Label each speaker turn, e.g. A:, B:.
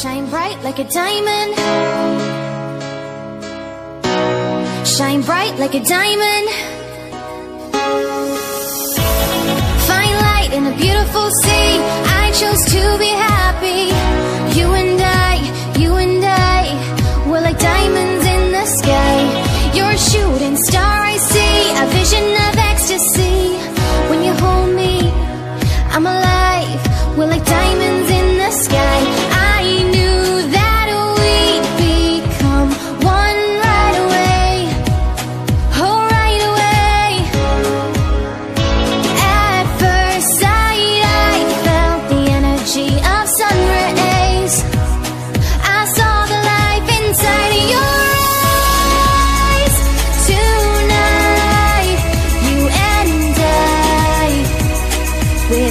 A: Shine bright like a diamond Shine bright like a diamond Find light in a beautiful sea. I chose